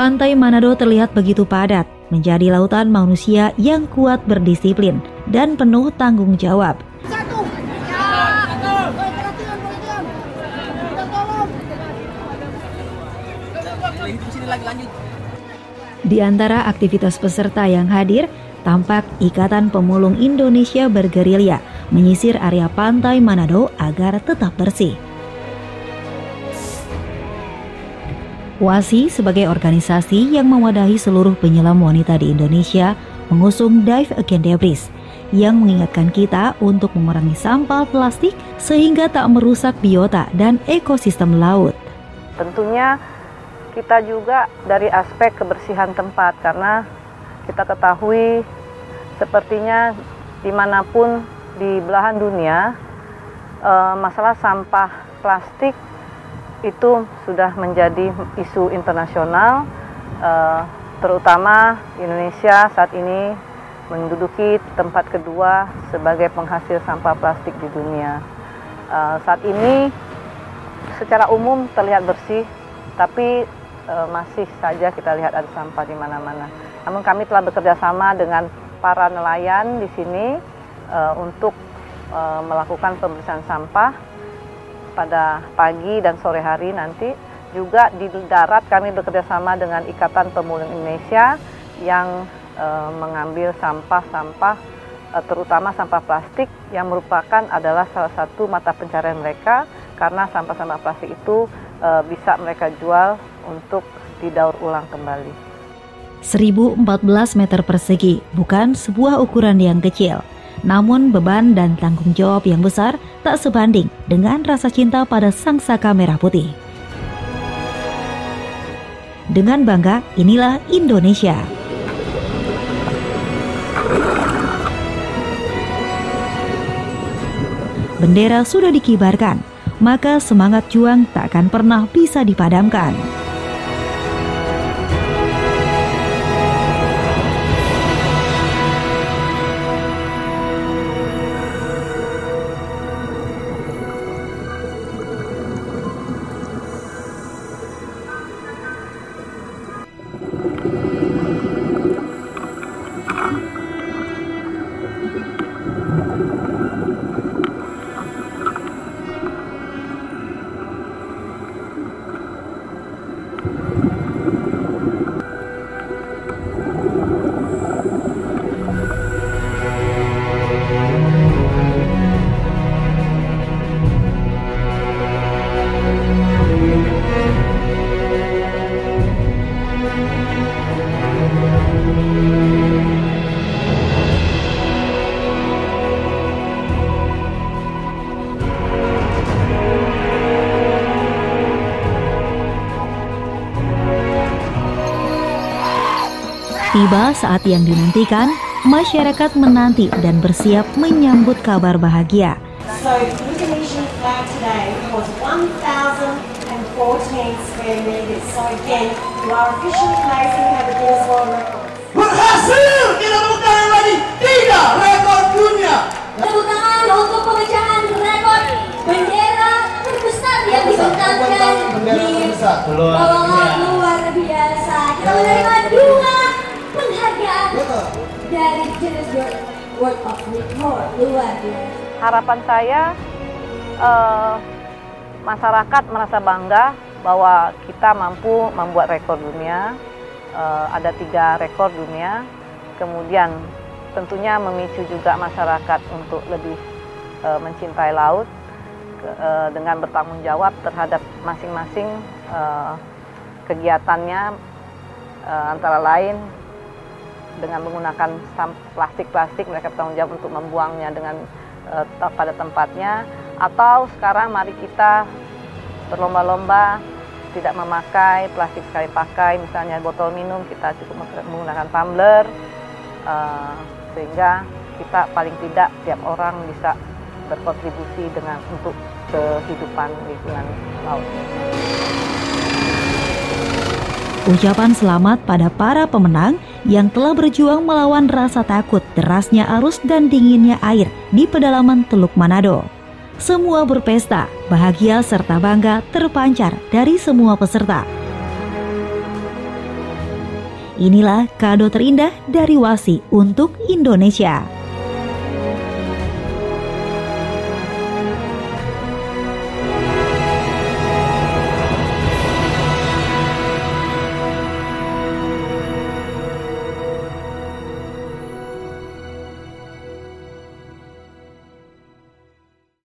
Pantai Manado terlihat begitu padat, menjadi lautan manusia yang kuat berdisiplin dan penuh tanggung jawab. Satu. Di antara aktivitas peserta yang hadir, tampak Ikatan Pemulung Indonesia bergerilya menyisir area pantai Manado agar tetap bersih. WASI sebagai organisasi yang mewadahi seluruh penyelam wanita di Indonesia mengusung Dive Again Debris yang mengingatkan kita untuk mengurangi sampah plastik sehingga tak merusak biota dan ekosistem laut. Tentunya kita juga dari aspek kebersihan tempat karena kita ketahui sepertinya di mana pun di belahan dunia eh, masalah sampah plastik itu sudah menjadi isu internasional, uh, terutama Indonesia saat ini menduduki tempat kedua sebagai penghasil sampah plastik di dunia. Uh, saat ini secara umum terlihat bersih, tapi uh, masih saja kita lihat ada sampah di mana-mana. Namun kami telah bekerja sama dengan para nelayan di sini uh, untuk melakukan pembersihan sampah pada pagi dan sore hari nanti. Juga di darat kami bekerjasama dengan Ikatan Pemulung Indonesia yang e, mengambil sampah-sampah e, terutama sampah plastik yang merupakan adalah salah satu mata pencarian mereka karena sampah-sampah plastik itu e, bisa mereka jual untuk didaur ulang kembali. 1014 meter persegi bukan sebuah ukuran yang kecil. Namun beban dan tanggung jawab yang besar tak sebanding dengan rasa cinta pada sang saka merah putih. Dengan bangga, inilah Indonesia. Bendera sudah dikibarkan, maka semangat juang tak akan pernah bisa dipadamkan. Tiba saat yang dinantikan, masyarakat menanti dan bersiap menyambut kabar bahagia. So, Indonesian flag today was 1,014 square meters. So again, you are officially placing the Guinness World Records. Berhasil! Kita tangan lagi! Tiga rekor dunia! Tepuk tangan untuk pemecahan rekor bendera terbesar yang dibentangkan di bawah luar biasa. Kita menerima dua dari Guinness World of Record luar biasa. Harapan saya uh, masyarakat merasa bangga bahwa kita mampu membuat rekor dunia. Uh, ada tiga rekor dunia. Kemudian tentunya memicu juga masyarakat untuk lebih uh, mencintai laut dengan bertanggung jawab terhadap masing-masing kegiatannya antara lain dengan menggunakan plastik-plastik mereka bertanggung jawab untuk membuangnya dengan uh, pada tempatnya atau sekarang mari kita berlomba-lomba tidak memakai plastik sekali pakai misalnya botol minum kita cukup menggunakan tumbler uh, sehingga kita paling tidak tiap orang bisa berkontribusi dengan untuk kehidupan lingkungan laut. Ucapan selamat pada para pemenang yang telah berjuang melawan rasa takut derasnya arus dan dinginnya air di pedalaman Teluk Manado. Semua berpesta, bahagia serta bangga terpancar dari semua peserta. Inilah kado terindah dari Wasi untuk Indonesia.